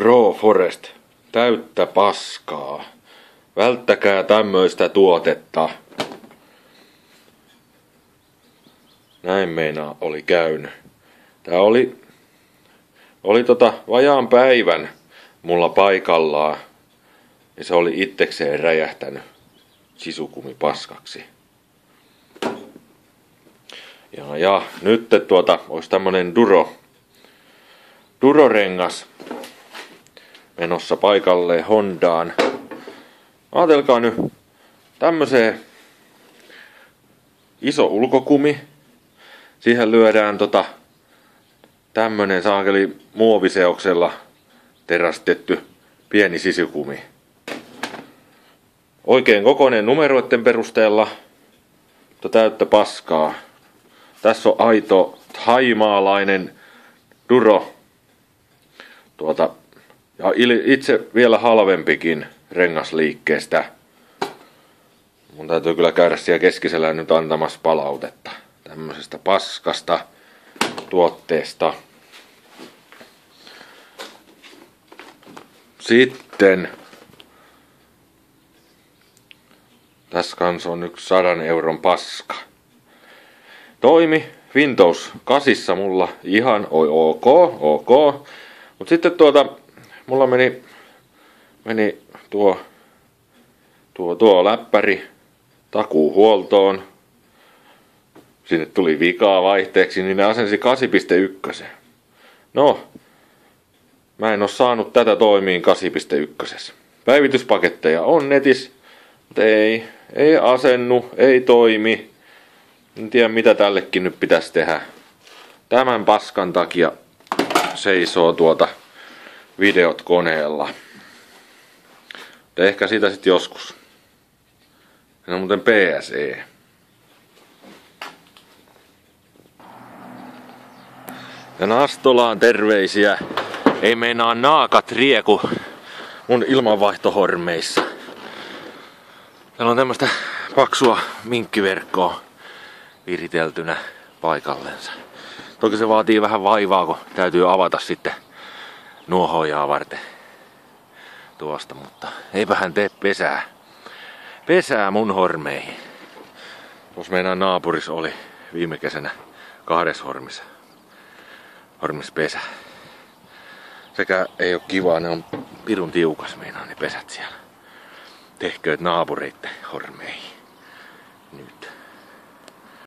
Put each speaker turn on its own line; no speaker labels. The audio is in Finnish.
Pro Forest, täyttä paskaa. Välttäkää tämmöistä tuotetta. Näin meinaa oli käynyt. Tää oli, oli tota vajaan päivän mulla paikallaan. Ja se oli itsekseen räjähtänyt sisukumi paskaksi. Ja, ja nyt tuota, olisi tämmönen Duro, Duro-rengas menossa paikalle Hondaan. Ajatelkaa nyt tämmöiseen iso ulkokumi. Siihen lyödään tota tämmönen saakeli muoviseoksella terästetty pieni sisukumi. Oikein kokoinen numeroiden perusteella, mutta täyttä paskaa. Tässä on aito haimaalainen duro. Tuota, ja itse vielä halvempikin rengasliikkeestä. Mun täytyy kyllä käydä siellä keskisellä nyt antamassa palautetta tämmöisestä paskasta tuotteesta. Sitten tässä kanssa on yksi sadan euron paska. Toimi Windows 8 mulla ihan ok, ok. Mut sitten tuota, mulla meni, meni tuo, tuo, tuo läppäri takuuhuoltoon. Sinne tuli vikaa vaihteeksi, niin ne asensi 8.1. No, mä en oo saanut tätä toimiin 8.1. Päivityspaketteja on netis, mutta ei, ei asennu, ei toimi. En tiedä mitä tällekin nyt pitäisi tehdä. Tämän paskan takia seisoo tuota videot koneella. Mutta ehkä sitä sitten joskus. Se on muuten PSE. Ja Nastolaan terveisiä. Ei meinaa naakat rieku mun ilmanvaihtohormeissa. Täällä on tämmöstä paksua minkkiverkkoa viriteltynä paikallensa. Toki se vaatii vähän vaivaa, kun täytyy avata sitten nuohojaa varten tuosta, mutta eipä hän tee pesää. Pesää mun hormeihin. Tuossa meidän naapuris oli viime kesänä kahdes hormissa. Hormis pesä. Sekä ei ole kivaa, ne on pirun tiukas meinaa ne pesät siellä. Tehkööt naapureitten hormeihin. Nyt.